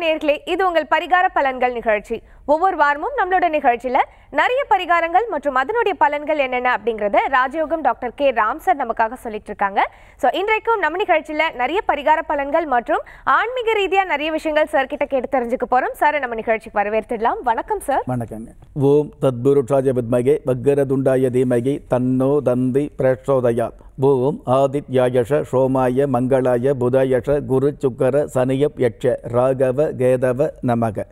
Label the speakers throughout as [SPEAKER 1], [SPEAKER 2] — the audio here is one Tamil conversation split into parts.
[SPEAKER 1] வணக்கம் நேர்களே இது உங்கள் பரிகார பலன்கள் நிகழ்ச்சி. ஒவ்வொரு வாரமும் நம்மளோட நிகழ்ச்சியில நிறைய பரிகாரங்கள் மற்றும் அதனுடைய பலன்கள் என்னென்ன அப்படிங்கறத ராஜயோகம் டாக்டர் கே. ராம் சார் நமக்காக சொல்லிட்டு இருக்காங்க ஸோ இன்றைக்கும் நம்ம நிகழ்ச்சியில நிறைய பரிகார பலன்கள் மற்றும் ஆன்மீக ரீதியா நிறைய விஷயங்கள் சார் கிட்ட கேட்டு தெரிஞ்சுக்க போறோம். சார் நம்ம நிகழ்ச்சிக்கு வரவேற்றுடலாம் வணக்கம் சார்
[SPEAKER 2] வணக்கம் ஓம் தத்புருஷாய வித்மகே வக்கரதுண்டாய தீமகி தன்னோ தந்தி பிரச்சோதயாத் பூவும் ஆதித்யாயஷ சோமாய மங்களாய புதயஷ குரு சுக்கர சனியப் யட்ச ராகவ கேதவ நமக.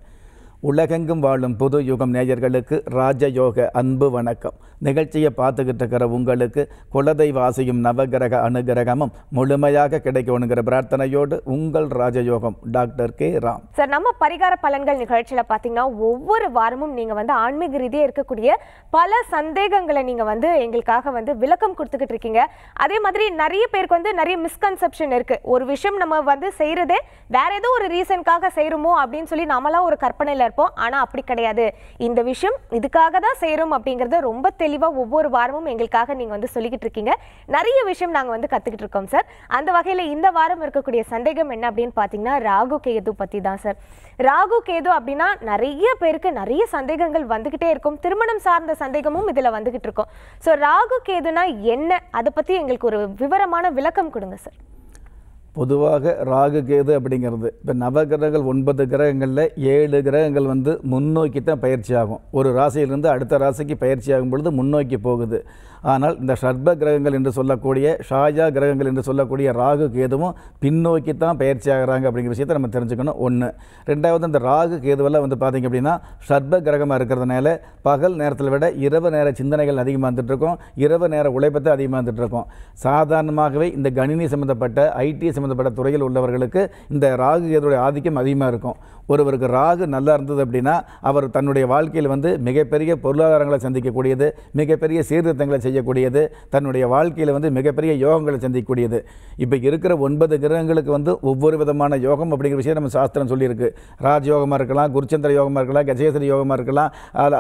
[SPEAKER 2] உலகெங்கும் வாழும் புது யுகம் நேயர்களுக்கு ராஜயோக அன்பு வணக்கம். நிகழ்ச்சியை பார்த்துக்கிட்டு இருக்கிற உங்களுக்கு குலதெய்வ ஆசையும் நவகிரக அனுகிரகமும் முழுமையாக கிடைக்கணுங்கிற பிரார்த்தனையோடு உங்கள் ராஜயோகம் டாக்டர் கே. ராம்.
[SPEAKER 1] சார் நம்ம பரிகார பலன்கள் நிகழ்ச்சியில் பார்த்தீங்கன்னா ஒவ்வொரு வாரமும் நீங்கள் வந்து ஆன்மீக ரீதியாக இருக்கக்கூடிய பல சந்தேகங்களை நீங்கள் வந்து எங்களுக்காக வந்து விளக்கம் கொடுத்துக்கிட்டு இருக்கீங்க. அதே மாதிரி நிறைய பேருக்கு வந்து நிறைய மிஸ்கன்செப்ஷன் இருக்குது ஒரு விஷயம் நம்ம வந்து செய்கிறதே வேற ஏதோ ஒரு ரீசனுக்காக செய்கிறோமோ அப்படின்னு சொல்லி நம்மளாம் ஒரு கற்பனையில் இருப்போம். ஆனா அப்படி கிடையாது. இந்த விஷயம் இதுக்காக தான் செய்யறோம் அப்படிங்கறத ரொம்ப தெளிவா ஒவ்வொரு வாரமும் எங்களுக்காக நீங்க வந்து சொல்லிக்கிட்டு இருக்கீங்க. நிறைய விஷயம் நாங்க வந்து கத்துக்கிட்டு இருக்கோம் சார். அந்த வகையில் இந்த வாரம் இருக்கக்கூடிய சந்தேகம் என்ன அப்படின்னு பார்த்தீங்கன்னா ராகு கேது பற்றி தான் சார். ராகு கேது அப்படின்னா நிறைய பேருக்கு நிறைய சந்தேகங்கள் வந்துகிட்டே இருக்கும். திருமணம் சார்ந்த சந்தேகமும் இதுல வந்துகிட்டு இருக்கும். ஸோ ராகு கேதுனா என்ன? அதை பத்தி எங்களுக்கு ஒரு விவரமான விளக்கம் கொடுங்க சார்.
[SPEAKER 2] பொதுவாக ராகு கேது அப்படிங்கிறது. இப்போ நவகிரகங்கள் ஒன்பது கிரகங்களில் ஏழு கிரகங்கள் வந்து முன்னோக்கி தான் பயிற்சி ஆகும் ஒரு ராசியிலிருந்து அடுத்த ராசிக்கு பயிற்சி ஆகும் பொழுது முன்னோக்கி போகுது. ஆனால் இந்த ஷர்ப கிரகங்கள் என்று சொல்லக்கூடிய ஷாஜா கிரகங்கள் என்று சொல்லக்கூடிய ராகு கேதுவும் பின்னோக்கி தான் பயிற்சி ஆகிறாங்க அப்படிங்கிற விஷயத்தை நம்ம தெரிஞ்சுக்கணும். ஒன்று ரெண்டாவது இந்த ராகு கேதுவெல்லாம் வந்து பார்த்திங்க அப்படின்னா ஷர்ப கிரகமாக இருக்கிறதுனால பகல் நேரத்தில் விட இரவு நேர சிந்தனைகள் அதிகமாக வந்துட்டுருக்கோம் இரவு நேர உழைப்பத்தை அதிகமாக வந்துட்டுருக்கோம் சாதாரணமாகவே இந்த கணினி சம்மந்தப்பட்ட ஐடி சம்மந்த சம்மந்தப்பட்ட துறையில் உள்ளவர்களுக்கு இந்த ராகு எதனுடைய ஆதிக்கம் அதிகமாக இருக்கும். ஒருவருக்கு ராகு நல்லா இருந்தது அப்படின்னா அவர் தன்னுடைய வாழ்க்கையில் வந்து மிகப்பெரிய பொருளாதாரங்களை சந்திக்கக்கூடியது மிகப்பெரிய சீர்திருத்தங்களை செய்யக்கூடியது தன்னுடைய வாழ்க்கையில் வந்து மிகப்பெரிய யோகங்களை சந்திக்கக்கூடியது. இப்போ இருக்கிற ஒன்பது கிரகங்களுக்கு வந்து ஒவ்வொரு விதமான யோகம் அப்படிங்கிற விஷயம் நம்ம சாஸ்திரம் சொல்லியிருக்கு. ராஜயோகமாக இருக்கலாம் குருச்சந்திர யோகமாக இருக்கலாம் கஜேசரி யோகமாக இருக்கலாம்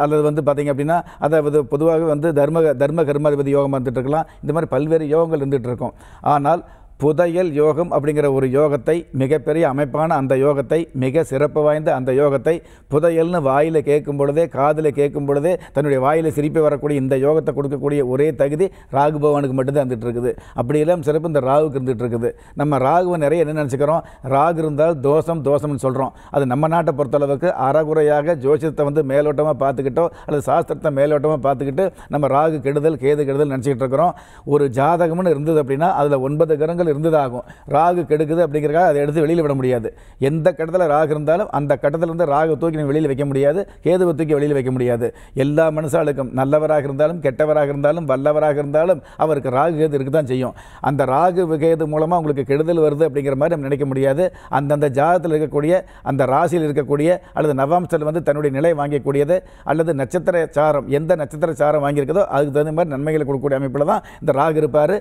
[SPEAKER 2] அல்லது வந்து பார்த்திங்க அப்படின்னா அதாவது பொதுவாக வந்து தர்ம தர்ம கர்மாதிபதி யோகமாக இருந்துகிட்டு இருக்கலாம். இந்த மாதிரி பல்வேறு யோகங்கள் இருந்துகிட்டு இருக்கும். ஆனால் புதையல் யோகம் அப்படிங்கிற ஒரு யோகத்தை மிகப்பெரிய அமைப்பான அந்த யோகத்தை மிக சிறப்பு வாய்ந்த அந்த யோகத்தை புதையல்னு வாயில் கேட்கும் பொழுதே காதில் கேட்கும் பொழுதே தன்னுடைய வாயில் சிரிப்பி வரக்கூடிய இந்த யோகத்தை கொடுக்கக்கூடிய ஒரே தகுதி ராகு பகவானுக்கு மட்டும்தான் இருந்துகிட்டு இருக்குது இல்லாமல் சிறப்பு இந்த ராகுக்கு இருந்துகிட்டு இருக்குது நம்ம ராகுவை நிறைய என்ன நினச்சிக்கிறோம்? ராகு இருந்தால் தோஷம் தோஷம்னு சொல்கிறோம் அது நம்ம நாட்டை பொறுத்தளவுக்கு அறகுறையாக ஜோசியத்தை வந்து மேலோட்டமாக பார்த்துக்கிட்டோ அல்லது சாஸ்திரத்தை மேலோட்டமாக பார்த்துக்கிட்டு நம்ம ராகு கெடுதல் கேது கெடுதல் நினச்சிக்கிட்டு இருக்கிறோம் ஒரு ஜாதகம்னு இருந்தது அப்படின்னா அதில் ஒன்பது கிரகங்கள் இருந்ததாகும். ராகு கெடுக்குது அப்படிங்கிறக்காக அதை எடுத்து வெளியில் விட முடியாது. எந்த கட்டத்தில் ராகு இருந்தாலும் அந்த கட்டத்தில் இருந்து ராகு தூக்கி நீங்கள் வெளியில் வைக்க முடியாது. கேதுவை தூக்கி வெளியில் வைக்க முடியாது. எல்லா மனுஷாளுக்கும் நல்லவராக இருந்தாலும் கெட்டவராக இருந்தாலும் வல்லவராக இருந்தாலும் அவருக்கு ராகு கேது இருக்க தான் செய்யும். அந்த ராகு கேது மூலமாக உங்களுக்கு கெடுதல் வருது அப்படிங்கிற மாதிரி நம்ம நினைக்க முடியாது. அந்தந்த ஜாதத்தில் இருக்கக்கூடிய அந்த ராசியில் இருக்கக்கூடிய அல்லது நவாம்சத்தில் வந்து தன்னுடைய நிலை வாங்கக்கூடியது அல்லது நட்சத்திர சாரம் எந்த நட்சத்திர சாரம் வாங்கியிருக்கதோ அதுக்கு தகுந்த மாதிரி நன்மைகளை கொடுக்கக்கூடிய அமைப்பில் தான் இந்த ராகு இருப்பார்.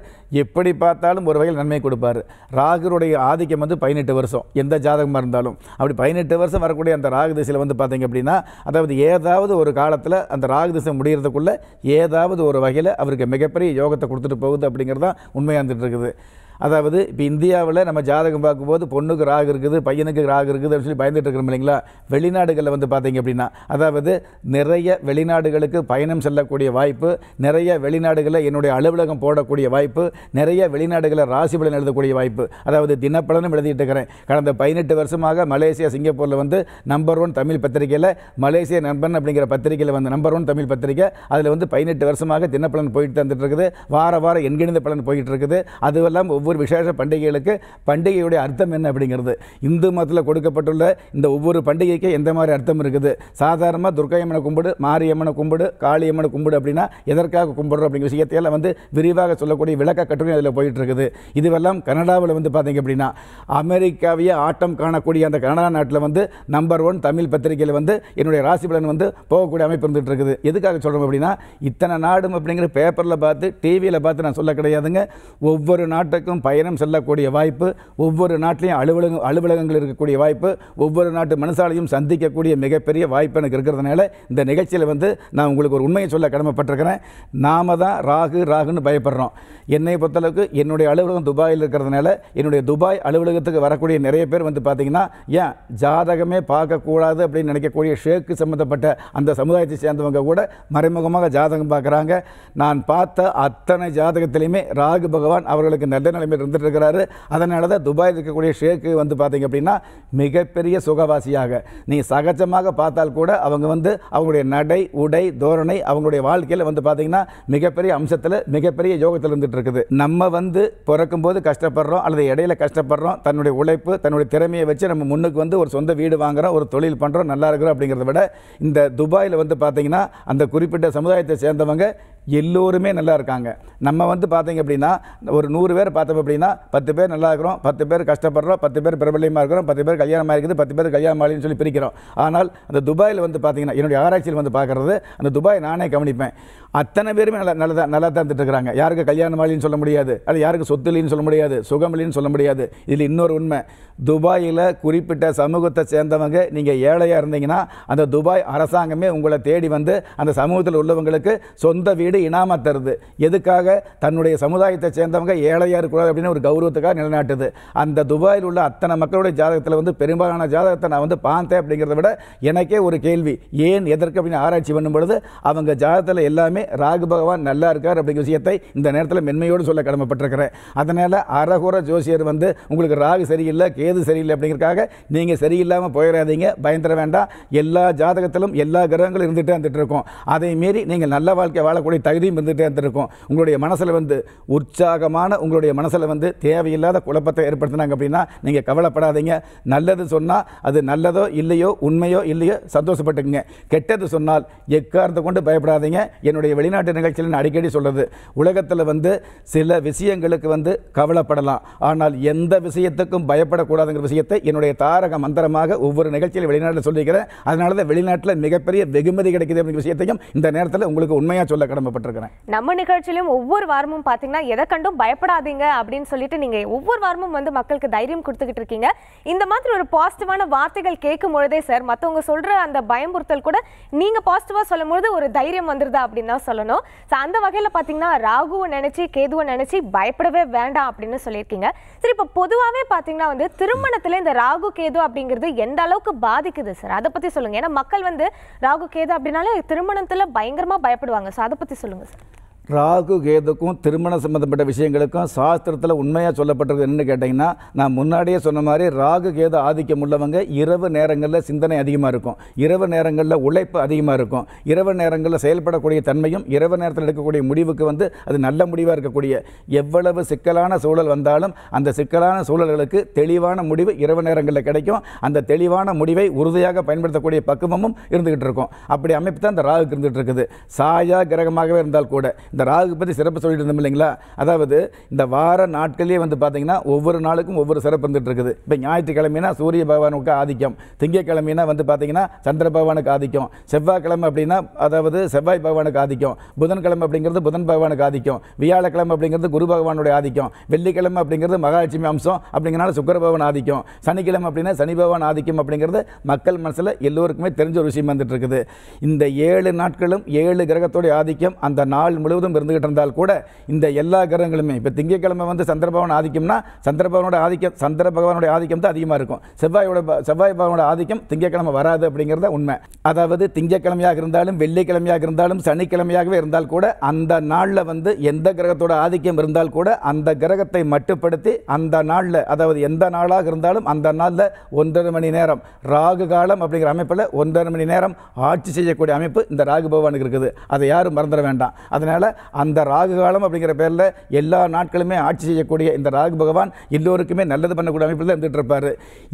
[SPEAKER 2] எப்படி பார்த்தாலும் ஒரு வகையில் நன்மை கொடுப்பார். ராகுருடைய ஆதிக்கம் வந்து பதினெட்டு வருஷம். எந்த ஜாதகமாக இருந்தாலும். அப்படி பதினெட்டு வருஷம் வரக்கூடிய அந்த ராகு திசையில் வந்து பார்த்தீங்க அப்படின்னா அதாவது ஏதாவது ஒரு காலத்தில் அந்த ராகு திசை முடிகிறதுக்குள்ளே ஏதாவது ஒரு வகையில் அவருக்கு மிகப்பெரிய யோகத்தை கொடுத்துட்டு போகுது அப்படிங்கிறது தான் உண்மையாக இருந்துகிட்டு இருக்குது. அதாவது இப்போ இந்தியாவில் நம்ம ஜாதகம் பார்க்கும்போது பொண்ணுக்கு ராகு இருக்குது பையனுக்கு ராகு இருக்குது அப்படின்னு சொல்லி பயந்துட்டு இருக்கிறோம் இல்லைங்களா? வெளிநாடுகளில் வந்து பார்த்தீங்க அப்படின்னா அதாவது நிறைய வெளிநாடுகளுக்கு பயணம் செல்லக்கூடிய வாய்ப்பு நிறைய வெளிநாடுகளில் என்னுடைய அலுவலகம் போடக்கூடிய வாய்ப்பு நிறைய வெளிநாடுகளில் ராசி பலன் எழுதக்கூடிய வாய்ப்பு. அதாவது தினப்பலனும் எழுதிட்டு இருக்கிறேன். கடந்த பதினெட்டு வருஷமாக மலேசியா சிங்கப்பூரில் வந்து நம்பர் ஒன் தமிழ் பத்திரிகையில் மலேசிய நண்பன் அப்படிங்கிற பத்திரிகையில் வந்து நம்பர் ஒன் தமிழ் பத்திரிகை. அதில் வந்து பதினெட்டு வருஷமாக தினப்பலன் போயிட்டு வந்துட்டு இருக்குது. வார வாரம் எண்கணித பலன் போயிட்டு இருக்குது. அதுவெல்லாம் ஒவ்வொரு ஒவ்வொரு விசேஷ பண்டிகைகளுக்கு பண்டிகையுடைய அர்த்தம் என்ன அப்படிங்கிறது. இந்து மதத்தில் கொடுக்கப்பட்டுள்ள இந்த ஒவ்வொரு பண்டிகைக்கு எந்த மாதிரி அர்த்தம் இருக்குது? சாதாரணமாக துர்க்கையம்மனை கும்பிடு மாரியம்மனை கும்பிடு காளியம்மனை கும்பிடு அப்படின்னா எதற்காக கும்பிடுறோம் அப்படிங்கிற விஷயத்தையெல்லாம் வந்து விரிவாக சொல்லக்கூடிய விளக்க கட்டுரை அதில் போயிட்டுருக்குது. இதுவெல்லாம் கனடாவில் வந்து பார்த்தீங்க அப்படின்னா அமெரிக்காவையே ஆட்டம் காணக்கூடிய அந்த கனடா நாட்டில் வந்து நம்பர் ஒன் தமிழ் பத்திரிகையில் வந்து என்னுடைய ராசி பலன் வந்து போகக்கூடிய அமைப்பு இருந்துட்டு இருக்குது எதுக்காக சொல்கிறோம் அப்படின்னா இத்தனை நாடும் அப்படிங்கிற பேப்பரில் பார்த்து டிவியில் பார்த்து நான் சொல்ல கிடையாதுங்க. ஒவ்வொரு நாட்டுக்கும் தினமும் பயணம் செல்லக்கூடிய வாய்ப்பு ஒவ்வொரு நாட்டிலையும் அலுவலகம் அலுவலகங்கள் இருக்கக்கூடிய வாய்ப்பு ஒவ்வொரு நாட்டு மனுஷாலையும் சந்திக்கக்கூடிய மிகப்பெரிய வாய்ப்பு எனக்கு இருக்கிறதுனால இந்த நிகழ்ச்சியில் வந்து நான் உங்களுக்கு ஒரு உண்மையை சொல்ல கடமைப்பட்டிருக்கிறேன். நாம தான் ராகு ராகுன்னு பயப்படுறோம். என்னை பொறுத்தளவுக்கு என்னுடைய அலுவலகம் துபாயில் இருக்கிறதுனால என்னுடைய துபாய் அலுவலகத்துக்கு வரக்கூடிய நிறைய பேர் வந்து பார்த்தீங்கன்னா ஏன் ஜாதகமே பார்க்கக்கூடாது அப்படின்னு நினைக்கக்கூடிய ஷேக்கு சம்மந்தப்பட்ட அந்த சமுதாயத்தை சேர்ந்தவங்க கூட மறைமுகமாக ஜாதகம் பார்க்குறாங்க. நான் பார்த்த அத்தனை ஜாதகத்திலையுமே ராகு பகவான் அவர்களுக்கு நல்ல நிலைமையில் இருந்துட்டு இருக்கிறாரு அதனால தான் துபாயில் இருக்கக்கூடிய ஷேக்கு வந்து பார்த்தீங்க அப்படின்னா மிகப்பெரிய சுகவாசியாக. நீ சகஜமாக பார்த்தால் கூட அவங்க வந்து அவங்களுடைய நடை உடை தோரணை அவங்களுடைய வாழ்க்கையில் வந்து பார்த்தீங்கன்னா மிகப்பெரிய அம்சத்தில் மிகப்பெரிய யோகத்தில் இருந்துட்டு இருக்குது நம்ம வந்து பிறக்கும்போது கஷ்டப்படுறோம் அல்லது இடையில கஷ்டப்படுறோம் தன்னுடைய உழைப்பு தன்னுடைய திறமையை வச்சு நம்ம முன்னுக்கு வந்து ஒரு சொந்த வீடு வாங்குறோம் ஒரு தொழில் பண்ணுறோம் நல்லா இருக்கிறோம் அப்படிங்கிறத விட இந்த துபாயில் வந்து பார்த்தீங்கன்னா அந்த குறிப்பிட்ட சமுதாயத்தை சேர்ந்தவங்க எல்லோருமே நல்லா இருக்காங்க. நம்ம வந்து பார்த்தீங்க அப்படின்னா ஒரு நூறு பேர் பார்த்தோம் அப்படின்னா பத்து பேர் நல்லா இருக்கிறோம் பத்து பேர் கஷ்டப்படுறோம் பத்து பேர் பிரபலியமாக இருக்கிறோம் பத்து பேர் கல்யாணமாக இருக்குது பத்து பேர் கல்யாணம் ஆகலன்னு சொல்லி பிரிக்கிறோம். ஆனால் அந்த துபாயில் வந்து பார்த்தீங்கன்னா என்னுடைய ஆராய்ச்சியில் வந்து பார்க்குறது அந்த துபாய் நானே கவனிப்பேன். அத்தனை பேருமே நல்லா நல்லா தான் நல்லா தான் இருக்கிறாங்க. யாருக்கு கல்யாணம் ஆகலின்னு சொல்ல முடியாது அது யாருக்கு சொத்து இல்லைன்னு சொல்ல முடியாது சுகம் இல்லைன்னு சொல்ல முடியாது. இதில் இன்னொரு உண்மை துபாயில் குறிப்பிட்ட சமூகத்தை சேர்ந்தவங்க நீங்கள் ஏழையாக இருந்தீங்கன்னா அந்த துபாய் அரசாங்கமே உங்களை தேடி வந்து அந்த சமூகத்தில் உள்ளவங்களுக்கு சொந்த வீடு இனாமா தருது. எதுக்காக? தன்னுடைய சமுதாயத்தை சேர்ந்தவங்க ஏழையாக இருக்கக்கூடாது அப்படின்னு ஒரு கௌரவத்துக்காக நிலைநாட்டுது. அந்த துபாயில் உள்ள அத்தனை மக்களுடைய ஜாதகத்தில் வந்து பெரும்பாலான ஜாதகத்தை நான் வந்து பார்த்தேன் அப்படிங்கிறத விட எனக்கே ஒரு கேள்வி. ஏன் எதற்கு அப்படின்னு ஆராய்ச்சி பண்ணும் பொழுது அவங்க ஜாதகத்தில் எல்லாமே ராகு பகவான் நல்லா இருக்கார் அப்படிங்கிற விஷயத்தை இந்த நேரத்தில் மென்மையோடு சொல்ல கடமைப்பட்டிருக்கிறேன். அதனால் அரகுர ஜோசியர் வந்து உங்களுக்கு ராகு சரியில்லை கேது சரியில்லை அப்படிங்கிறதுக்காக நீங்கள் சரியில்லாமல் போயிடாதீங்க பயந்துட வேண்டாம். எல்லா ஜாதகத்திலும் எல்லா கிரகங்களும் இருந்துகிட்டே வந்துட்டு இருக்கும். அதை மீறி நீங்கள் நல்ல வாழ்க்கை வாழக்கூடிய தகுதியும் இருந்துகிட்டே இருந்திருக்கும் உங்களுடைய மனசில் வந்து உற்சாகமான உங்களுடைய மனசில் வந்து தேவையில்லாத குழப்பத்தை ஏற்படுத்தினாங்க அப்படின்னா நீங்கள் கவலைப்படாதீங்க. நல்லது சொன்னால் அது நல்லதோ இல்லையோ உண்மையோ இல்லையோ சந்தோஷப்பட்டுக்குங்க. கெட்டது சொன்னால் எக்காரத்தை கொண்டு பயப்படாதீங்க. என்னுடைய வெளிநாட்டு நிகழ்ச்சியில் நான் அடிக்கடி சொல்கிறது உலகத்தில் வந்து சில விஷயங்களுக்கு வந்து கவலைப்படலாம். ஆனால் எந்த விஷயத்துக்கும் பயப்படக்கூடாதுங்கிற விஷயத்தை என்னுடைய தாரக மந்திரமாக ஒவ்வொரு நிகழ்ச்சியில் வெளிநாட்டில் சொல்லிக்கிறேன். அதனால தான் வெளிநாட்டில் மிகப்பெரிய வெகுமதி கிடைக்குது அப்படிங்கிற விஷயத்தையும் இந்த நேரத்தில் உங்களுக்கு உண்மையாக சொல்ல கேள்விப்பட்டிருக்கிறேன்
[SPEAKER 1] நம்ம நிகழ்ச்சியிலும் ஒவ்வொரு வாரமும் பார்த்தீங்கன்னா எதை கண்டும் பயப்படாதீங்க அப்படின்னு சொல்லிட்டு நீங்க ஒவ்வொரு வாரமும் வந்து மக்களுக்கு தைரியம் கொடுத்துக்கிட்டு இருக்கீங்க. இந்த மாதிரி ஒரு பாசிட்டிவான வார்த்தைகள் கேட்கும் பொழுதே சார் மற்றவங்க சொல்ற அந்த பயமுறுத்தல் கூட நீங்க பாசிட்டிவா சொல்லும் பொழுது ஒரு தைரியம் வந்துருதா அப்படின்னு தான் சொல்லணும். ஸோ அந்த வகையில் பார்த்தீங்கன்னா ராகுவை நினைச்சு கேதுவை நினைச்சு பயப்படவே வேண்டாம் அப்படின்னு சொல்லியிருக்கீங்க. சரி இப்போ பொதுவாகவே பார்த்தீங்கன்னா வந்து திருமணத்தில் இந்த ராகு கேது அப்படிங்கிறது எந்த அளவுக்கு பாதிக்குது சார்? அதை பற்றி சொல்லுங்க. ஏன்னா மக்கள் வந்து ராகு கேது அப்படின்னாலே திருமணத்தில் பயங்கரமாக பயப்படுவாங்க. ஸோ அதை பற்றி சொல்லுங்க சார்.
[SPEAKER 2] ராகு கேதுக்கும் திருமணம் சம்பந்தப்பட்ட விஷயங்களுக்கும் சாஸ்திரத்தில் உண்மையாக சொல்லப்பட்டிருக்கு. என்னன்னு கேட்டிங்கன்னா நான் முன்னாடியே சொன்ன மாதிரி ராகு கேது ஆதிக்கம் உள்ளவங்க இரவு நேரங்களில் சிந்தனை அதிகமாக இருக்கும். இரவு நேரங்களில் உழைப்பு அதிகமாக இருக்கும். இரவு நேரங்களில் செயல்படக்கூடிய தன்மையும் இரவு நேரத்தில் எடுக்கக்கூடிய முடிவுக்கு வந்து அது நல்ல முடிவாக இருக்கக்கூடிய. எவ்வளவு சிக்கலான சூழல் வந்தாலும் அந்த சிக்கலான சூழல்களுக்கு தெளிவான முடிவு இரவு நேரங்களில் கிடைக்கும். அந்த தெளிவான முடிவை உறுதியாக பயன்படுத்தக்கூடிய பக்குவமும் இருந்துகிட்டு இருக்கும். அப்படி அமைப்பு தான் அந்த ராகுக்கு இருந்துகிட்டு இருக்குது. சாயா கிரகமாகவே இருந்தால் கூட இந்த ராகு பற்றி சிறப்பு சொல்லிட்டு இருந்தோம் இல்லைங்களா? அதாவது இந்த வார நாட்களே வந்து பார்த்தீங்கன்னா ஒவ்வொரு நாளுக்கும் ஒவ்வொரு சிறப்பு வந்துட்டு இருக்குது. இப்போ ஞாயிற்றுக்கிழமைனா சூரிய பகவானுக்கு ஆதிக்கம். திங்கக்கிழமைனா வந்து பார்த்தீங்கன்னா சந்திர பகவானுக்கு ஆதிக்கம். செவ்வாய்க்கிழமை அப்படின்னா அதாவது செவ்வாய் பகவானுக்கு ஆதிக்கம். புதன்கிழமை அப்படிங்கிறது புதன் பகவானுக்கு ஆதிக்கம். வியாழக்கிழமை அப்படிங்கிறது குரு பகவானுடைய ஆதிக்கம். வெள்ளிக்கிழமை அப்படிங்கிறது மகாலட்சுமி அம்சம் அப்படிங்கிறனால சுக்கர பகவான் ஆதிக்கம். சனிக்கிழமை அப்படின்னா சனி பகவான் ஆதிக்கம் அப்படிங்கிறது மக்கள் மனசில் எல்லோருக்குமே தெரிஞ்ச ஒரு விஷயம் வந்துட்டு இருக்குது. இந்த ஏழு நாட்களும் ஏழு கிரகத்தோடைய ஆதிக்கம். அந்த நாள் முழுவதும் இருந்துகிட்டு இருந்தால் கூட இந்த எல்லா கிரகங்களுமே இப்போ திங்கட்கிழமை வந்து சந்திரபவன் ஆதிக்கம்னா சந்திரபவனோட ஆதிக்கம் சந்திர பகவானோட ஆதிக்கம் தான் அதிகமாக இருக்கும். செவ்வாயோட செவ்வாய் பகவானோட ஆதிக்கம் திங்கட்கிழமை வராது அப்படிங்கிறத உண்மை. அதாவது திங்கட்கிழமையாக இருந்தாலும் வெள்ளிக்கிழமையாக இருந்தாலும் சனிக்கிழமையாகவே இருந்தால் கூட அந்த நாளில் வந்து எந்த கிரகத்தோட ஆதிக்கம் இருந்தால் கூட அந்த கிரகத்தை மட்டுப்படுத்தி அந்த நாளில் அதாவது எந்த நாளாக இருந்தாலும் அந்த நாளில் ஒன்றரை மணி நேரம் ராகு காலம் அப்படிங்கிற அமைப்பில் ஒன்றரை மணி நேரம் ஆட்சி செய்யக்கூடிய அமைப்பு இந்த ராகு பகவானுக்கு இருக்குது. அதை யாரும் மறந்துட வேண்டாம். அதனால் அந்த ராகு காலம் அப்படிங்கிற பேரில் எல்லா நாட்களுமே ஆட்சி செய்யக்கூடிய இந்த ராகு பகவான் எல்லோருக்குமே நல்லது பண்ணக்கூடிய அமைப்பில் தான் இருந்துட்டு இருப்பார்.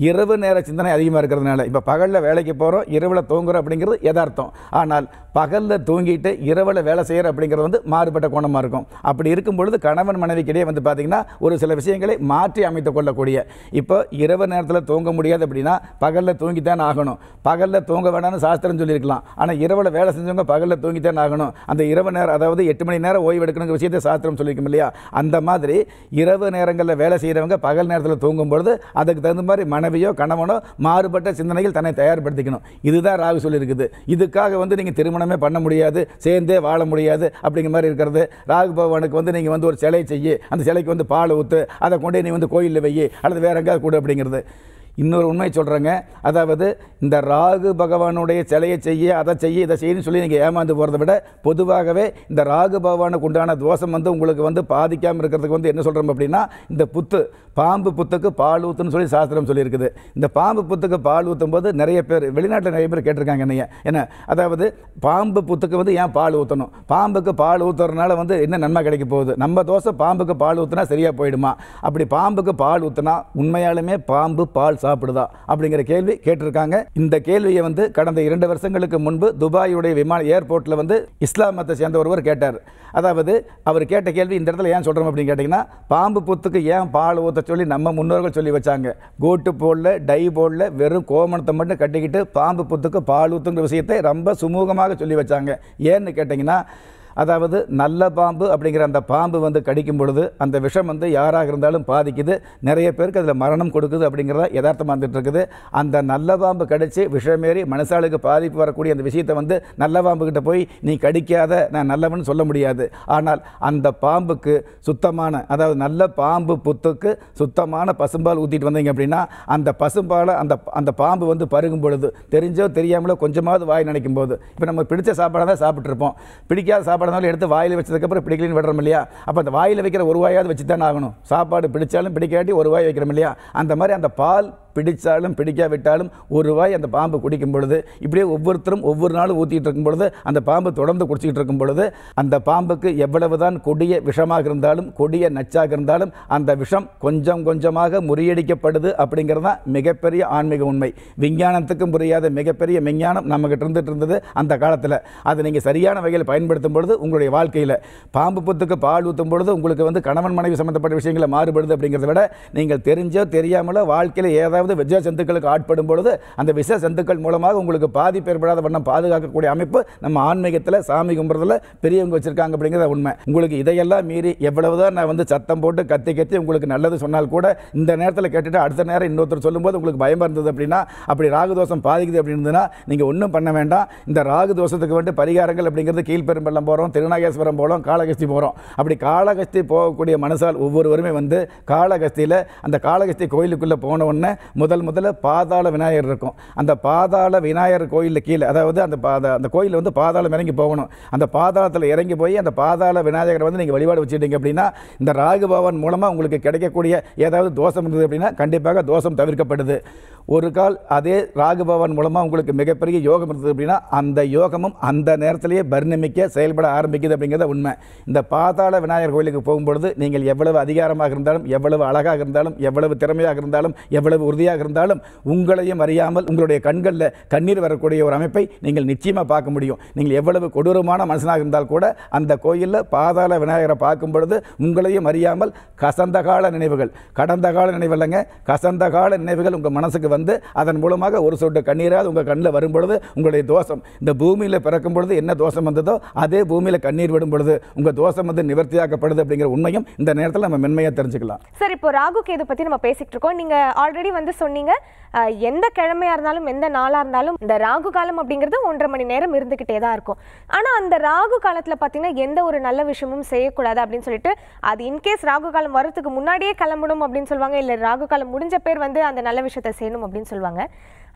[SPEAKER 2] இரவு நேர சிந்தனை அதிகமாக இருக்கிறதுனால. இப்போ பகலில் வேலைக்கு போகிறோம் இரவில் தூங்குறோம் அப்படிங்கிறது யதார்த்தம். ஆனால் பகலில் தூங்கிட்டு இரவில் வேலை செய்கிற அப்படிங்கிறது வந்து மாறுபட்ட கோணமாக இருக்கும். அப்படி இருக்கும் பொழுது கணவன் மனைவிக்கிடையே வந்து பார்த்திங்கன்னா ஒரு சில விஷயங்களை மாற்றி அமைத்து கொள்ளக்கூடிய. இப்போ இரவு நேரத்தில் தூங்க முடியாது அப்படின்னா பகலில் தூங்கித்தான் ஆகணும். பகலில் தூங்க வேணாம்னு சாஸ்திரம் சொல்லியிருக்கலாம். ஆனால் இரவில் வேலை செஞ்சவங்க பகலில் தூங்கித்தான் ஆகணும். அந்த இரவு நேரம் அதாவது எட்டு மணி நேரம் ஓய்வு எடுக்கணுங்கிற விஷயத்தை சாஸ்திரம் சொல்லியிருக்கோம் இல்லையா? அந்த மாதிரி இரவு நேரங்களில் வேலை செய்கிறவங்க பகல் நேரத்தில் தூங்கும் பொழுது அதுக்கு தகுந்த மாதிரி மனைவியோ கணவனோ மாறுபட்ட சிந்தனைகள் தன்னை தயார்படுத்திக்கணும். இதுதான் ராகு சொல்லியிருக்குது. இதுக்காக வந்து நீங்கள் திருமணம் பண்ண முடியாது சேர்ந்தே வாழ முடியாது அப்படிங்கிற மாதிரி இருக்கிறது. ராகு பகவானுக்கு வந்து நீங்கள் வந்து ஒரு சிலை செய்யி அந்த சிலைக்கு வந்து பால் ஊற்று அதை கொண்டு நீ வந்து கோயிலில் வை அல்லது வேற எங்கேயாவது கொடு அப்படிங்கிறது. இன்னொரு உண்மை சொல்கிறேங்க அதாவது இந்த ராகு பகவானுடைய சிலையை செய்ய அதை செய்ய இதை செய்யணும்னு சொல்லி நீங்கள் ஏமாந்து போகிறத விட பொதுவாகவே இந்த ராகு பகவானுக்கு உண்டான தோஷம் வந்து உங்களுக்கு வந்து பாதிக்காமல் இருக்கிறதுக்கு வந்து என்ன சொல்கிறோம் அப்படின்னா இந்த புத்து பாம்பு புத்துக்கு பால் ஊற்றுன்னு சொல்லி சாஸ்திரம் சொல்லியிருக்குது. இந்த பாம்பு புத்துக்கு பால் ஊற்றும் போது நிறைய பேர் வெளிநாட்டில் நிறைய பேர் கேட்டிருக்காங்க என்னைய. என்ன? அதாவது பாம்பு புத்துக்கு வந்து ஏன் பால் ஊற்றணும் பாம்புக்கு பால் ஊற்றுறதுனால வந்து என்ன நன்மை கிடைக்க போகுது? நம்ம தோசை பாம்புக்கு பால் ஊற்றினா சரியாக போயிடுமா? அப்படி பாம்புக்கு பால் ஊற்றினா உண்மையாலுமே பாம்பு பால் சாப்பிடுதா அப்படிங்கிற கேள்வி கேட்டிருக்காங்க. இந்த கேள்வியை வந்து கடந்த இரண்டு வருஷங்களுக்கு முன்பு துபாயுடைய விமான ஏர்போர்ட்டில் வந்து இஸ்லாம் மதத்தை சேர்ந்த ஒருவர் கேட்டார். அதாவது அவர் கேட்ட கேள்வி இந்த இடத்துல ஏன் சொல்கிறோம் அப்படின்னு கேட்டிங்கன்னா பாம்பு புத்துக்கு ஏன் பால் ஊற்ற சொல்லி நம்ம முன்னோர்கள் சொல்லி வச்சாங்க. கோட்டு போடல டை போடல வெறும் கோமணத்தை மட்டும் கட்டிக்கிட்டு பாம்பு புத்துக்கு பால் ஊற்றுங்கிற விஷயத்தை ரொம்ப சுமூகமாக சொல்லி வச்சாங்க. ஏன்னு கேட்டிங்கன்னா அதாவது நல்ல பாம்பு அப்படிங்கிற அந்த பாம்பு வந்து கடிக்கும் பொழுது அந்த விஷம் வந்து யாராக இருந்தாலும் பாதிக்குது. நிறைய பேருக்கு அதில் மரணம் கொடுக்குது அப்படிங்கிறத யதார்த்தமாக வந்துட்டு இருக்குது அந்த நல்ல பாம்பு கடிச்சு விஷமேறி மனுஷாளுக்கு பாதிப்பு வரக்கூடிய அந்த விஷயத்தை வந்து நல்ல பாம்பு கிட்ட போய் நீ கடிக்காத நான் நல்லவன் சொல்ல முடியாது. ஆனால் அந்த பாம்புக்கு சுத்தமான அதாவது நல்ல பாம்பு புத்துக்கு சுத்தமான பசும்பால் ஊற்றிட்டு வந்தீங்க அப்படின்னா அந்த பசும்பாலை அந்த அந்த பாம்பு வந்து பருகும் பொழுது தெரிஞ்சோ தெரியாமலோ கொஞ்சமாவது வாய் நினைக்கும் போது இப்போ நம்ம பிடிச்ச சாப்பாடை தான் சாப்பிட்ருப்போம். பிடிக்காத சாப்பாடு இருந்தாலும் எடுத்து வாயில் வச்சதுக்கப்புறம் பிடிக்கலன்னு விடுறோம் இல்லையா? அப்போ அந்த வாயில் வைக்கிற ஒரு வாயாவது வச்சு தானே ஆகணும். சாப்பாடு பிடிச்சாலும் பிடிக்காட்டி ஒரு வாய் வைக்கிறோம் இல்லையா? அந்த மாதிரி அந்த பால் பிடித்தாலும் பிடிக்காவிட்டாலும் ஒரு ரூபாய் அந்த பாம்பு குடிக்கும் பொழுது இப்படியே ஒவ்வொருத்தரும் ஒவ்வொரு நாளும் ஊற்றிட்டு இருக்கும் பொழுது அந்த பாம்பு தொடர்ந்து குடிச்சிக்கிட்டு இருக்கும் பொழுது அந்த பாம்புக்கு எவ்வளவுதான் கொடிய விஷமாக இருந்தாலும் கொடிய நச்சாக இருந்தாலும் அந்த விஷம் கொஞ்சம் கொஞ்சமாக முறியடிக்கப்படுது அப்படிங்கிறது தான் மிகப்பெரிய ஆன்மீக உண்மை. விஞ்ஞானத்துக்கும் புரியாத. மிகப்பெரிய விஞ்ஞானம் நம்மகிட்ட இருந்துட்டு இருந்தது அந்த காலத்தில். அதை நீங்கள் சரியான வகையில் பயன்படுத்தும் பொழுது உங்களுடைய வாழ்க்கையில் பாம்பு புத்துக்கு பால் ஊற்றும் பொழுது உங்களுக்கு வந்து கணவன் மனைவி சம்மந்தப்பட்ட விஷயங்களை மாறுபடுது அப்படிங்கிறத விட நீங்கள் தெரிஞ்சோ தெரியாமலோ வாழ்க்கையில் ஏதாவது விஷ ஜந்துக்களுக்கு ஆட்படும் பொழுது அந்த விஷ ஜந்துக்கள் மூலமாக உங்களுக்கு பாதிப்பு ஏற்படாத வண்ணம் பாதுகாக்கக்கூடிய அமைப்பு நம்ம ஆன்மீகத்தில் சாமி கும்புறதுல பெரியவங்க வச்சிருக்காங்க அப்படிங்கிறத உண்மை. உங்களுக்கு இதையெல்லாம் மீறி எவ்வளவுதான் நான் வந்து சத்தம் போட்டு கத்தி கத்தி உங்களுக்கு நல்லது சொன்னால் கூட இந்த நேரத்தில் கேட்டுட்டு அடுத்த நேரம் இன்னொருத்தர் சொல்லும்போது உங்களுக்கு பயமாக இருந்தது அப்படின்னா அப்படி ராகு தோஷம் பாதிக்குது அப்படின்னு இருந்ததுன்னா நீங்கள் ஒன்றும் பண்ண வேண்டாம். இந்த ராகு தோஷத்துக்கு வந்து பரிகாரங்கள் அப்படிங்கிறது கீழ்பெரும்பள்ளம் போகிறோம் திருநாகேஸ்வரம் போகிறோம் காளகஸ்தி போகிறோம் அப்படி காளகஸ்தி போகக்கூடிய மனசால் ஒவ்வொருவருமே வந்து காலகஸ்தியில் அந்த காளகஸ்தி கோயிலுக்குள்ளே போன உடனே முதல் முதல்ல பாதாள விநாயகர் இருக்கும். அந்த பாதாள விநாயகர் கோயிலில் கீழே அதாவது அந்த பாத அந்த கோயிலில் வந்து பாதாளம் இறங்கி போகணும். அந்த பாதாளத்தில் இறங்கி போய் அந்த பாதாள விநாயகரை வந்து நீங்கள் வழிபாடு வச்சுட்டீங்க அப்படின்னா இந்த ராகு பவன் மூலமாக உங்களுக்கு கிடைக்கக்கூடிய ஏதாவது தோஷம் இருந்தது அப்படின்னா கண்டிப்பாக தோஷம் தவிர்க்கப்படுது. ஒரு கால் அதே ராகு பவன் மூலமாக உங்களுக்கு மிகப்பெரிய யோகம் இருந்தது அப்படின்னா அந்த யோகமும் அந்த நேரத்திலேயே பரிணமிக்க செயல்பட ஆரம்பிக்குது அப்படிங்கிறத உண்மை. இந்த பாதாள விநாயகர் கோயிலுக்கு போகும்பொழுது நீங்கள் எவ்வளவு அதிகாரமாக இருந்தாலும் எவ்வளவு அழகாக இருந்தாலும் எவ்வளவு திறமையாக இருந்தாலும் எவ்வளவு உறுதி உறுதியாக இருந்தாலும் உங்களையும் அறியாமல் உங்களுடைய கண்களில் கண்ணீர் வரக்கூடிய ஒரு அமைப்பை நீங்கள் நிச்சயமாக பார்க்க முடியும். நீங்கள் எவ்வளவு கொடூரமான மனுஷனாக இருந்தால் கூட அந்த கோயிலில் பாதாள விநாயகரை பார்க்கும் பொழுது உங்களையும் அறியாமல் கசந்த கால நினைவுகள். கடந்த கால நினைவில்லைங்க கசந்த கால நினைவுகள் உங்கள் மனசுக்கு வந்து அதன் மூலமாக ஒரு சொட்டு கண்ணீராவது உங்கள் கண்ணில் வரும் பொழுது உங்களுடைய தோஷம். இந்த பூமியில் பிறக்கும் பொழுது என்ன தோஷம் வந்ததோ அதே பூமியில் கண்ணீர் விடும் பொழுது உங்கள் தோஷம் வந்து நிவர்த்தியாக்கப்படுது அப்படிங்கிற உண்மையும் இந்த நேரத்தில் நம்ம மென்மையாக தெரிஞ்சுக்கலாம்.
[SPEAKER 1] சார் இப்போ ராகு கேது பற்றி நம்ம பேசிகிட்டு இருக்கோம். நீங்க ஆல்ரெடி வந்து சொன்னீங்க. எந்த கிழமையா இருந்தாலும் எந்த நாளா இருந்தாலும் இந்த ராகு காலம் அப்படிங்கிறது ஒன்றரை மணி நேரம் இருந்துகிட்டே தான் இருக்கும். ஆனா அந்த ராகு காலத்தில் பார்த்தீங்கன்னா எந்த ஒரு நல்ல விஷயமும் செய்யக்கூடாது அப்படின்னு சொல்லிட்டு அது இன்கேஸ் ராகு காலம் வரதுக்கு முன்னாடியே கிளம்பணும் அப்படின்னு சொல்லுவாங்க இல்லை ராகு காலம் முடிஞ்ச பேர் வந்து அந்த நல்ல விஷயத்தை செய்யணும் அப்படின்னு சொல்லுவாங்க.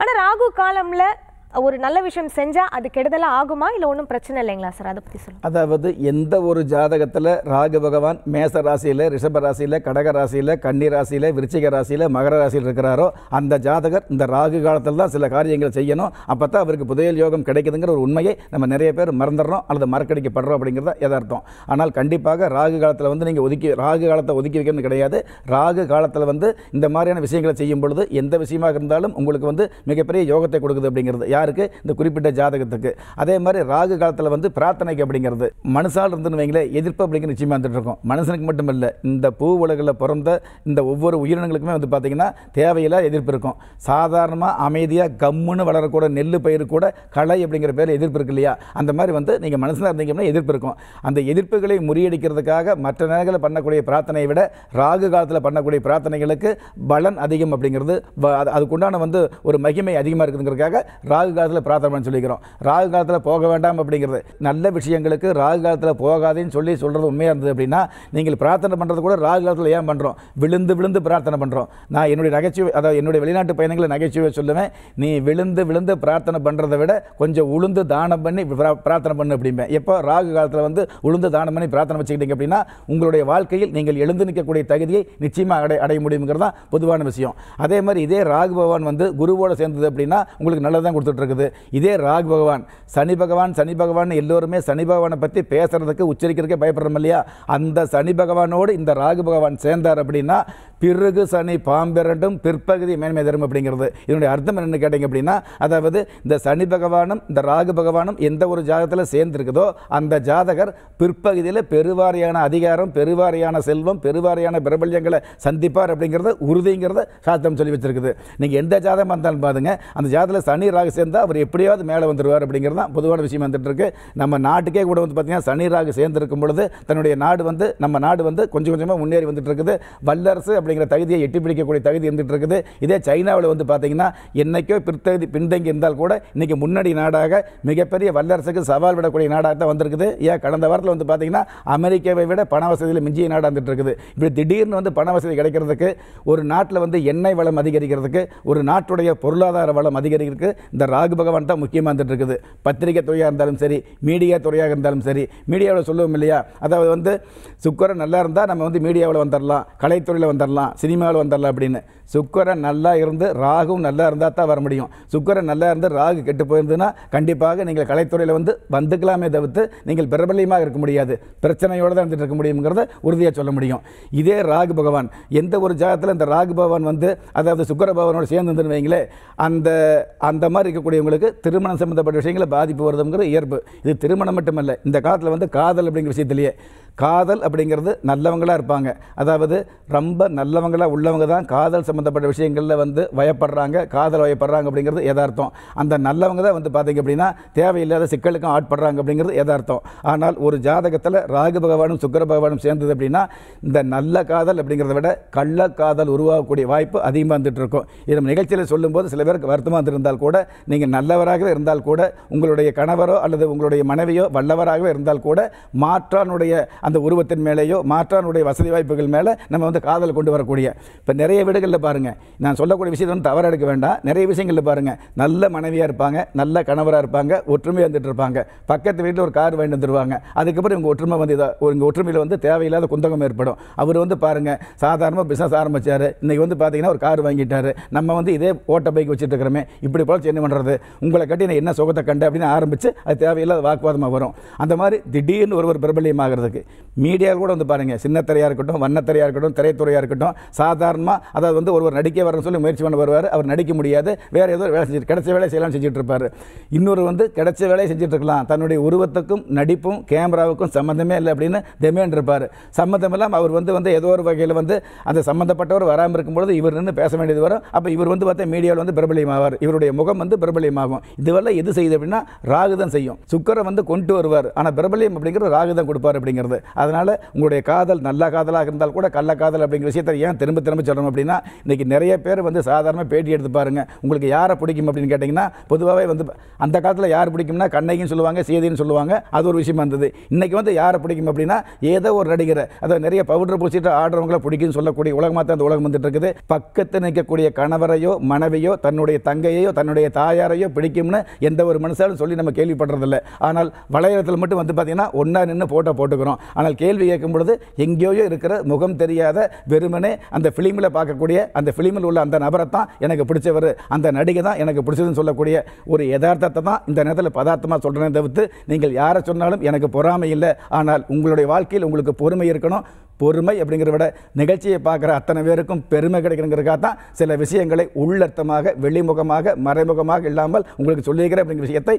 [SPEAKER 1] ஆனா ராகு காலம்ல ஒரு நல்ல விஷயம் செஞ்சா அது கெடுதலாக ஆகுமா? இல்லை ஒன்றும் பிரச்சனை இல்லைங்களா சார்? அதை பற்றி சொல்லுங்கள்
[SPEAKER 2] அதாவது எந்த ஒரு ஜாதகத்தில் ராகு பகவான் மேச ராசியில் ரிஷப ராசியில் கடக ராசியில் கன்னி ராசியில் விருச்சிக ராசியில் மகர ராசியில் இருக்கிறாரோ அந்த ஜாதகர் இந்த ராகு காலத்தில் தான் சில காரியங்கள் செய்யணும். அப்போ தான் அவருக்கு புதையல் யோகம் கிடைக்குதுங்கிற ஒரு உண்மையை நம்ம நிறைய பேர் மறந்துடுறோம் அல்லது மறக்கடிக்கப்படுறோம் அப்படிங்கிறத எதார்த்தம் ஆனால் கண்டிப்பாக ராகு காலத்தில் வந்து நீங்கள் ஒதுக்கி ராகு காலத்தை ஒதுக்கி வைக்கணும்னு கிடையாது. ராகு காலத்தில் வந்து இந்த மாதிரியான விஷயங்களை செய்யும் பொழுது எந்த விஷயமாக இருந்தாலும் உங்களுக்கு வந்து மிகப்பெரிய யோகத்தை கொடுக்குது அப்படிங்கிறது. யாருக்கு? இந்த குறிப்பிட்ட ஜாதகத்துக்கு. அதே மாதிரி ராகு காலத்தில் வந்து பிரார்த்தனைக்கு அப்படிங்கிறது. மனுஷால் இருந்துன்னு வைங்களேன் எதிர்ப்பு அப்படிங்கிற நிச்சயமாக இருந்துட்டு இருக்கும். மனுஷனுக்கு மட்டும் இல்லை இந்த பூ உலகில் பிறந்த இந்த ஒவ்வொரு உயிரினங்களுக்குமே வந்து பார்த்தீங்கன்னா தேவையில்லா எதிர்ப்பு இருக்கும். சாதாரணமாக அமைதியாக கம்முன்னு வளரக்கூட நெல் பயிர் கூட களை அப்படிங்கிற பேர் எதிர்ப்பு இருக்கு இல்லையா? அந்த மாதிரி வந்து நீங்கள் மனுஷனாக இருந்தீங்கன்னா எதிர்ப்பு இருக்கும். அந்த எதிர்ப்புகளை முறியடிக்கிறதுக்காக மற்ற நேரங்களில் பண்ணக்கூடிய பிரார்த்தனையை விட ராகு காலத்தில் பண்ணக்கூடிய பிரார்த்தனைகளுக்கு பலன் அதிகம் அப்படிங்கிறது அது- அதுக்குண்டான வந்து ஒரு மகிமை அதிகமாக இருக்குதுங்கிறதுக்காக ராகு காலத்தில் பிரார்த்தனை பண்ண சொல்லிக்கிறோம். ராகு காலத்தில் போக வேண்டாம் அப்படிங்கிறது. நல்ல விஷயங்களுக்கு ராகு காலத்தில் போகாதேன்னு சொல்லி சொல்கிறது உண்மையாக இருந்தது அப்படின்னா நீங்கள் பிரார்த்தனை பண்ணுறது கூட ராகு காலத்தில் ஏன் பண்ணுறோம் விழுந்து விழுந்து பிரார்த்தனை பண்ணுறோம் நான் என்னுடைய நகைச்சுவை அதாவது என்னுடைய வெளிநாட்டு பயணங்களை நகைச்சுவை சொல்லுவேன். நீ விழுந்து விழுந்து பிரார்த்தனை பண்ணுறதை விட கொஞ்சம் உளுந்து தானம் பண்ணி பிரார்த்தனை பண்ணு அப்படிம்பேன். எப்போ ராகு காலத்தில் வந்து உளுந்து தானம் பண்ணி பிரார்த்தனை வச்சுக்கிட்டீங்க அப்படின்னா உங்களுடைய வாழ்க்கையில் நீங்கள் எழுந்து நிற்கக்கூடிய தகுதியை நிச்சயமாக அடை அடைய முடியுங்கிறது தான் பொதுவான விஷயம். அதே மாதிரி இதே ராகு பகவான் வந்து குருவோட சேர்ந்தது அப்படின்னா உங்களுக்கு நல்லதான் கொடுத்துட்டு இருக்குது இதே ராக் பகவான். சனி பகவான் சனி பகவான் எல்லோருமே சனி பகவானை பற்றி பேசுறதுக்கு உச்சரிக்கிறதுக்கே பயப்படுறோம் இல்லையா? அந்த சனி பகவானோடு இந்த ராகு பகவான் சேர்ந்தார் அப்படின்னா பிறகு சனி பாம்பிரண்டும் பிற்பகுதி மேன்மை தரும் அப்படிங்கிறது. இதனுடைய அர்த்தம் என்னன்னு கேட்டீங்க அப்படின்னா அதாவது இந்த சனி பகவானும் இந்த ராகு பகவானும் எந்த ஒரு ஜாதகத்தில் சேர்ந்திருக்குதோ அந்த ஜாதகர் பிற்பகுதியில் பெருவாரியான அதிகாரம் பெருவாரியான செல்வம் பெருவாரியான பிரபல்யங்களை சந்திப்பார் அப்படிங்கிறது உறுதிங்கிறத சாஸ்திரம் சொல்லி வச்சிருக்குது. நீங்கள் எந்த ஜாதகம் இருந்தாலும் பாருங்க அந்த ஜாதகத்தில் சனி ராகு சேர்ந்தால் அவர் எப்படியாவது மேலே வந்துடுவார் அப்படிங்கிறது தான் பொதுவான விஷயம் வந்துட்டு இருக்கு. நம்ம நாட்டுக்கே கூட வந்து பார்த்தீங்கன்னா சனி ராகு சேர்ந்திருக்கும் பொழுது தன்னுடைய நாடு வந்து நம்ம நாடு வந்து கொஞ்சம் கொஞ்சமாக முன்னேறி வந்துட்டு இருக்குது. வல்லரசு அப்படிங்கிற தகுதியை எட்டி பிடிக்கக்கூடிய தகுதி இருந்துட்டு இருக்குது. இதே சைனாவில் வந்து பார்த்தீங்கன்னா என்னைக்கோ பிற்தகுதி பின்தங்கி இருந்தால் கூட இன்னைக்கு முன்னாடி நாடாக மிகப்பெரிய வல்லரசுக்கு சவால் விடக்கூடிய நாடாக தான் வந்திருக்குது. ஏன்? கடந்த வாரத்தில் வந்து பார்த்தீங்கன்னா அமெரிக்காவை விட பண வசதியில் மிஞ்சிய நாடாக இருந்துட்டு இருக்குது. இப்படி திடீர்னு வந்து பண வசதி கிடைக்கிறதுக்கு ஒரு நாட்டில் வந்து எண்ணெய் வளம் அதிகரிக்கிறதுக்கு ஒரு நாட்டுடைய பொருளாதார வளம் அதிகரிக்கிறதுக்கு இந்த ராகு பகவான் தான் முக்கியமாக இருந்துட்டு இருக்குது. பத்திரிகை துறையாக இருந்தாலும் சரி மீடியா துறையாக இருந்தாலும் சரி மீடியாவில் சொல்லுவோம் இல்லையா? அதாவது வந்து சுக்கரன் நல்லா இருந்தால் நம்ம வந்து மீடியாவில் வந்துடலாம் கலைத்துறையில் வந்துடலாம் சினிமாவில் வந்துடலாம் அப்படின்னு. சுக்கரன் நல்லா இருந்து ராகும் நல்லா இருந்தால் தான் வர முடியும். சுக்கரன் நல்லா இருந்து ராகு கெட்டு போயிருந்ததுன்னா கண்டிப்பாக நீங்கள் கலைத்துறையில் வந்து வந்துக்கலாமே தவிர்த்து நீங்கள் பிரபலியமாக இருக்க முடியாது. பிரச்சனையோடு தான் இருந்துட்டு இருக்க முடியுங்கிறத உறுதியாக சொல்ல முடியும். இதே ராகு பகவான். எந்த ஒரு ஜாகத்தில் இந்த ராகு பகவான் வந்து அதாவது சுக்கர பகவானோடு சேர்ந்து இருந்துன்னு அந்த அந்த மாதிரி இருக்கக்கூடியவங்களுக்கு திருமணம் சம்மந்தப்பட்ட விஷயங்களை பாதிப்பு வருதுங்கிறது இயற்பு இது திருமணம் மட்டுமல்ல இந்த காலத்தில் வந்து காதல் அப்படிங்கிற விஷயத்திலேயே. காதல் அப்படிங்கிறது நல்லவங்களாக இருப்பாங்க. அதாவது ரொம்ப நல்லவங்களாக உள்ளவங்க தான் காதல் சம்மந்தப்பட்ட விஷயங்களில் வந்து வயப்படுறாங்க. காதல் வயப்படுறாங்க அப்படிங்கிறது எதார்த்தம் அந்த நல்லவங்க தான் வந்து பார்த்தீங்க அப்படின்னா தேவையில்லாத சிக்கலுக்கும் ஆட்படுறாங்க அப்படிங்கிறது எதார்த்தம் ஆனால் ஒரு ஜாதகத்தில் ராகு பகவானும் சுக்கர பகவானும் சேர்ந்தது அப்படின்னா இந்த நல்ல காதல் அப்படிங்கிறத விட கள்ள காதல் உருவாகக்கூடிய வாய்ப்பு அதிகமாக வந்துட்டு இருக்கும். இது நம்ம நிகழ்ச்சியில் சொல்லும்போது சில பேருக்கு வருத்தமாக இருந்திருந்தால் கூட நீங்கள் நல்லவராகவே இருந்தால் கூட உங்களுடைய கணவரோ அல்லது உங்களுடைய மனைவியோ வல்லவராகவே இருந்தால் கூட மாற்றானுடைய அந்த உருவத்தின் மேலேயோ மாற்றானுடைய வசதி வாய்ப்புகள் மேலே நம்ம வந்து காதல் கொண்டு வரக்கூடிய. இப்போ நிறைய வீடுகளில் பாருங்கள் நான் சொல்லக்கூடிய விஷயத்தை வந்து தவறு எடுக்க வேண்டாம். நிறைய விஷயங்களில் பாருங்கள் நல்ல மனைவியாக இருப்பாங்க நல்ல கணவராக இருப்பாங்க ஒற்றுமையாக வந்துட்டு இருப்பாங்க. பக்கத்து வீட்டில் ஒரு கார் வாங்கிட்டு வந்துருவாங்க. அதுக்கப்புறம் இவங்க ஒற்றுமை வந்து இதா ஒரு இங்கே ஒற்றுமையில் வந்து தேவையில்லாத குந்தகம் ஏற்படும். அவர் வந்து பாருங்கள் சாதாரணமாக பிஸ்னஸ் ஆரம்பிச்சார். இன்றைக்கி வந்து பார்த்தீங்கன்னா ஒரு கார் வாங்கிட்டார். நம்ம வந்து இதே ஓட்ட பைக் வச்சுட்டு இருக்கிறோமே இப்படி போல என்ன பண்ணுறது உங்களை கட்டி நான் என்ன சுகத்தை கண்டு அப்படின்னு ஆரம்பித்து அது தேவையில்லாத வாக்குவாதமாக வரும். அந்த மாதிரி திடீர்னு ஒருவர் பிரபலியமாகிறதுக்கு மீடியாவில் கூட வந்து பாருங்கள் சின்னத்திரையாக இருக்கட்டும் வண்ணத்திரையாக இருக்கட்டும் திரைத்துறையாக இருக்கட்டும் சாதாரணமாக அதாவது வந்து ஒருவர் நடிக்க வரணும்னு சொல்லி முயற்சி பண்ண வருவார். அவர் நடிக்க முடியாது வேறு ஏதோ ஒரு வேலை செஞ்சு கிடைச்ச வேலையை செய்யலாம்னு செஞ்சுட்டு இருப்பார். இன்னொரு வந்து கிடைச்ச வேலையை செஞ்சுட்டு இருக்கலாம். தன்னுடைய உருவத்துக்கும் நடிப்பும் கேமராவுக்கும் சம்மந்தமே இல்லை அப்படின்னு தெமேன் இருப்பார். சம்மந்தம் இல்லாமல் அவர் வந்து வந்து ஏதோ ஒரு வகையில் வந்து அந்த சம்மந்தப்பட்டவர் வராமல் இருக்கும்பொழுது இவர் நின்று பேச வேண்டியது வரும். அப்போ இவர் வந்து பார்த்தா மீடியாவில் வந்து பிரபலியமாவார். இவருடைய முகம் வந்து பிரபலியமாகும். இதுவெல்லாம் எது செய்யுது அப்படின்னா ராகுதான் செய்யும். சுக்கரை வந்து கொண்டு வருவார். ஆனால் பிரபலியம் அப்படிங்கிறது ராகுதம் கொடுப்பார் அப்படிங்கிறது. அதனால் உங்களுடைய காதல் நல்ல காதலாக இருந்தால் கூட கள்ள காதல் அப்படிங்கிற விஷயத்தை ஏன் திரும்ப திரும்ப சொல்லணும் அப்படின்னா இன்றைக்கி நிறைய பேர் வந்து சாதாரணமாக பேட்டி எடுத்து பாருங்கள் உங்களுக்கு யாரை பிடிக்கும் அப்படின்னு கேட்டிங்கன்னா பொதுவாகவே வந்து அந்த காலத்தில் யார் பிடிக்கும்னா கண்ணகின்னு சொல்லுவாங்க சீதைன்னு சொல்லுவாங்க. அது ஒரு விஷயம் இருந்தது. இன்றைக்கி வந்து யாரை பிடிக்கும் அப்படின்னா ஏதோ ஒரு நடிகரை அதை நிறைய பவுடர் பூசிட்டு ஆடுறவங்களை பிடிக்கும்னு சொல்லக்கூடிய உலகமாக தான் அந்த உலகம் வந்துட்டு இருக்குது. பக்கத்தில் நிற்கக்கூடிய கணவரையோ மனைவியோ தன்னுடைய தங்கையோ தன்னுடைய தாயாரையோ பிடிக்கும்னு எந்த ஒரு மனுஷாலும் சொல்லி நம்ம கேள்விப்படுறதில்ல. ஆனால் வளையத்தில் மட்டும் வந்து பார்த்தீங்கன்னா ஒன்றா நின்று ஃபோட்டோ போட்டுக்கிறோம். ஆனால் கேள்வி கேட்கும் பொழுது எங்கேயோ இருக்கிற முகம் தெரியாத வெறுமனே அந்த ஃபிலிமில் பார்க்கக்கூடிய அந்த ஃபிலிமில் உள்ள அந்த நபரை தான் எனக்கு பிடிச்சவர். அந்த நடிகை தான் எனக்கு பிடிச்சதுன்னு சொல்லக்கூடிய ஒரு யதார்த்தத்தை தான் இந்த நேரத்தில் பதார்த்தமாக சொல்கிறேன் தவிர்த்து நீங்கள் யாரை சொன்னாலும் எனக்கு பொறாமை இல்லை. ஆனால் உங்களுடைய வாழ்க்கையில் உங்களுக்கு பொறுமை இருக்கணும். பொறுமை அப்படிங்கிறத விட நிகழ்ச்சியை பார்க்குற அத்தனை பேருக்கும் பெருமை கிடைக்கணுங்கிறதுக்காக தான் சில விஷயங்களை உள்ளர்த்தமாக வெளிமுகமாக மறைமுகமாக இல்லாமல் உங்களுக்கு சொல்லியிருக்கிறேன் அப்படிங்கிற விஷயத்தை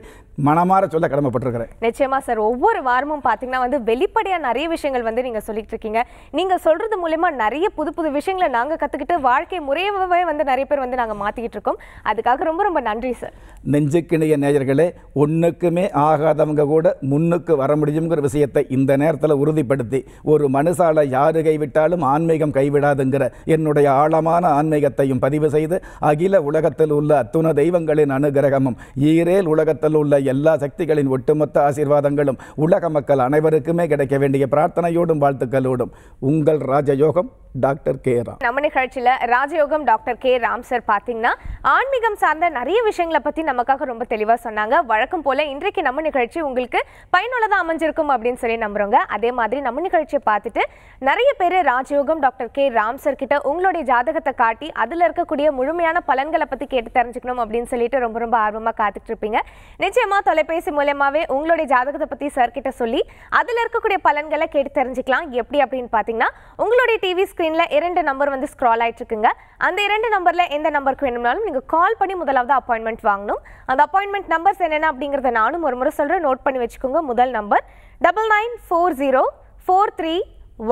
[SPEAKER 2] மனமாற சொல்ல கடமைப்பட்டிருக்கிறேன்.
[SPEAKER 1] நிச்சயமா சார். ஒவ்வொரு வாரமும் பாத்தீங்கன்னா வந்து வெளிப்படையா நிறைய விஷயங்கள் வந்து நீங்க சொல்லிட்டு இருக்கீங்க நீங்க சொல்றது மூலயமா நிறைய புது புது விஷயங்களை நாங்க கத்துக்கிட்டு வாழ்க்கை முறையவே வந்து நிறைய பேர் வந்து நாங்க மாத்திக்கிட்டு இருக்கோம் அதுக்காக ரொம்ப ரொம்ப நன்றி சார்.
[SPEAKER 2] நெஞ்சுக்கிணைய நேயர்களே ஒன்றுக்குமே ஆகாதவங்க கூட முன்னுக்கு வர முடியுங்கிற விஷயத்தை இந்த நேரத்தில் உறுதிப்படுத்தி ஒரு மனுஷால யாரு கைவிட்டாலும் ஆன்மீகம் கைவிடாதுங்கிற என்னுடைய ஆழமான ஆன்மீகத்தையும் பதிவு செய்து அகில உலகத்தில் உள்ள அத்துண தெய்வங்களின் அனுகிரகமும் ஈரேல் உலகத்தில் உள்ள எல்லா சக்திகளின் ஒட்டுமொத்த ஆசீர்வாதங்களும் உலக மக்கள் அனைவருக்குமே கிடைக்க வேண்டிய பிரார்த்தனையோடும் வாழ்த்துக்களோடும். உங்கள் ராஜயோகம் டாக்டர் கே ராம்.
[SPEAKER 1] நம்ம நிகழ்ச்சியில ராஜயோகம் டாக்டர் கே ராம் சார் பாத்தீங்கன்னா ஆன்மீகம் சார்ந்த நிறைய விஷயங்களை பத்தி நமக்காக ரொம்ப தெளிவா சொன்னாங்க. வழக்கம் போல இன்றைக்கு நம்ம நிகழ்ச்சி உங்களுக்கு பயனுள்ளதா அமைஞ்சிருக்கும் அப்படின்னு சொல்லி நம்புறோங்க. அதே மாதிரி நம்ம நிகழ்ச்சியை பார்த்துட்டு நிறைய பேர் ராஜயோகம் டாக்டர் கே ராம் சார் கிட்ட உங்களுடைய ஜாதகத்தை காட்டி அதுல இருக்கக்கூடிய முழுமையான பலன்களை பத்தி கேட்டு தெரிஞ்சுக்கணும் அப்படின்னு சொல்லிட்டு ரொம்ப ரொம்ப ஆர்வமா காத்துட்டு இருப்பீங்க. நிச்சயமா தொலைபேசி மூலயமாவே உங்களுடைய ஜாதகத்தை பத்தி சார் கிட்ட சொல்லி அதுல இருக்கக்கூடிய பலன்களை கேட்டு தெரிஞ்சுக்கலாம். எப்படி அப்படின்னு பாத்தீங்கன்னா உங்களுடைய டிவி ஸ்க்ரீனில் இரண்டு நம்பர் வந்து ஸ்க்ரால் ஆயிட்டு இருக்குங்க அந்த இரண்டு நம்பர்ல எந்த நம்பருக்கு வேணும்னாலும் நீங்கள் கால் பண்ணி முதலாவது அப்பாயின்மெண்ட் வாங்கணும். அந்த அப்பாயின்மெண்ட் நம்பர்ஸ் என்னென்ன அப்படிங்கறத நானும் ஒரு முறை சொல்கிறேன் நோட் பண்ணி வச்சுக்கோங்க முதல் number double nine four zero four three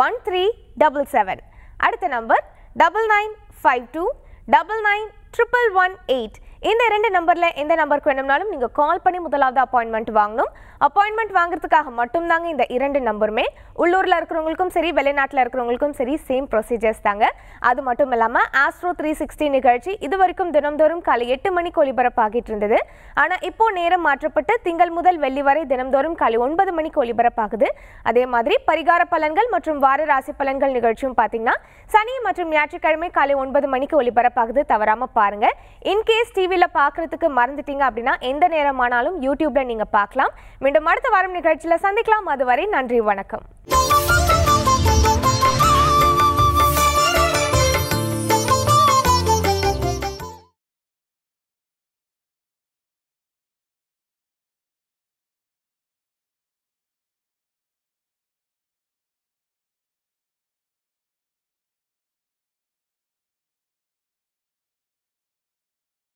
[SPEAKER 1] one three double seven அடுத்த number double nine five two double nine triple one eight இந்த ரெண்டு நம்பர்ல எந்த நம்பருக்கு வேணும்னாலும் நீங்க கால் பண்ணி முதலாவது அப்பாயின்மெண்ட் வாங்கணும். அப்பாயின்மெண்ட் வாங்குறதுக்காக மட்டும்தாங்க இந்த இரண்டு நம்பருமே. உள்ளூரில் இருக்கிறவங்களுக்கும் சரி வெளிநாட்டில் இருக்கிறவங்களுக்கும் சரி சேம் ப்ரொசீஜர்ஸ் தாங்க. அது மட்டும் இல்லாமல் ஆஸ்ட்ரோ த்ரீ சிக்ஸ்டி நிகழ்ச்சி இது வரைக்கும் தினம்தோறும் காலை எட்டு மணிக்கு ஒலிபரப்பாகிட்டு இருந்தது. ஆனால் இப்போ நேரம் மாற்றப்பட்டு திங்கள் முதல் வெள்ளி வரை தினம்தோறும் காலை ஒன்பது மணிக்கு ஒலிபரப்பாகுது அதே மாதிரி பரிகார பலன்கள் மற்றும் வார ராசி பலன்கள் நிகழ்ச்சியும் பார்த்தீங்கன்னா சனி மற்றும் ஞாயிற்றுக்கிழமை காலை ஒன்பது மணிக்கு ஒலிபரப்பாகுது தவறாமல் பாருங்க. இன்கேஸ் டிவியில் பார்க்கறதுக்கு மறந்துட்டீங்க அப்படின்னா எந்த நேரமானாலும் யூடியூப்ல நீங்க பார்க்கலாம் மீண்டும் அடுத்த வாரம் நிகழ்ச்சியில் சந்திக்கலாம். அதுவரை நன்றி வணக்கம்.